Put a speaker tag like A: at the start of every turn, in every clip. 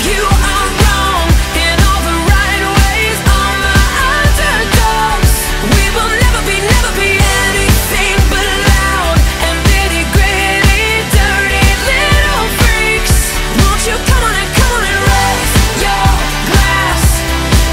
A: if you are wrong in all the right ways. All my underdogs, we will never be, never be anything but loud and nitty gritty, dirty little freaks. Won't you come on and come on and raise your glass?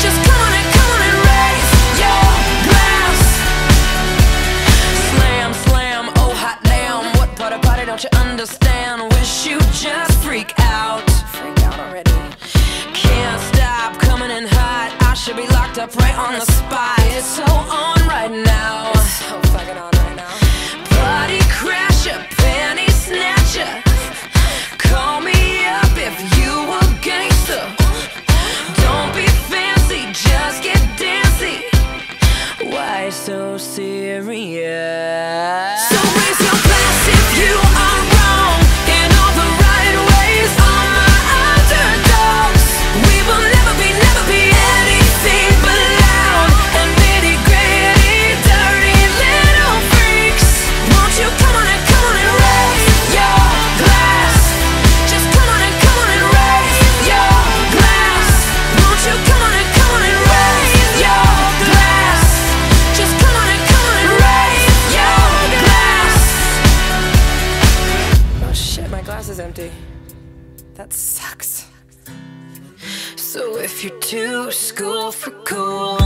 A: Just come on and come on and raise your glass. Slam, slam, oh hot damn. What part of party don't you understand? Should be locked up right on the spot. It's so on right now. so fucking on right now. Party crasher, penny snatcher. Call me up if you a gangster. Don't be fancy, just get dancy. Why so serious? That sucks. So if you're too school for cool